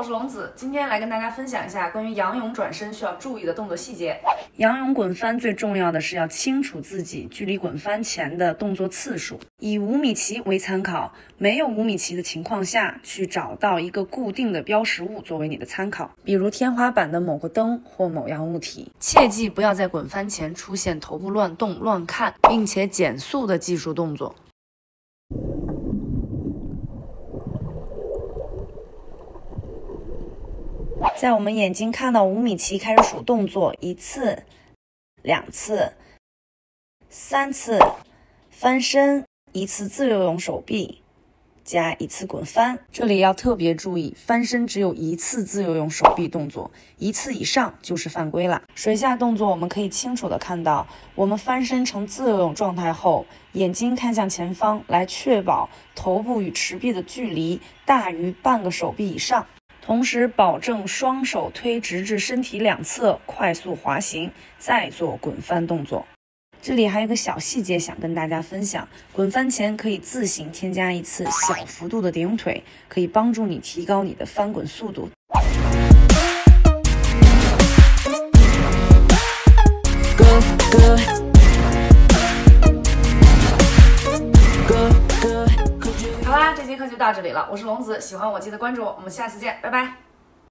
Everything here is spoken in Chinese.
我是龙子，今天来跟大家分享一下关于仰泳转身需要注意的动作细节。仰泳滚翻最重要的是要清楚自己距离滚翻前的动作次数，以五米旗为参考。没有五米旗的情况下去找到一个固定的标识物作为你的参考，比如天花板的某个灯或某样物体。切记不要在滚翻前出现头部乱动、乱看，并且减速的技术动作。在我们眼睛看到五米旗开始数动作，一次、两次、三次翻身，一次自由泳手臂加一次滚翻。这里要特别注意，翻身只有一次自由泳手臂动作，一次以上就是犯规了。水下动作我们可以清楚的看到，我们翻身成自由泳状态后，眼睛看向前方，来确保头部与池壁的距离大于半个手臂以上。同时保证双手推直至身体两侧，快速滑行，再做滚翻动作。这里还有个小细节想跟大家分享：滚翻前可以自行添加一次小幅度的蝶泳腿，可以帮助你提高你的翻滚速度。这节课就到这里了。我是龙子，喜欢我记得关注我，我们下次见，拜拜。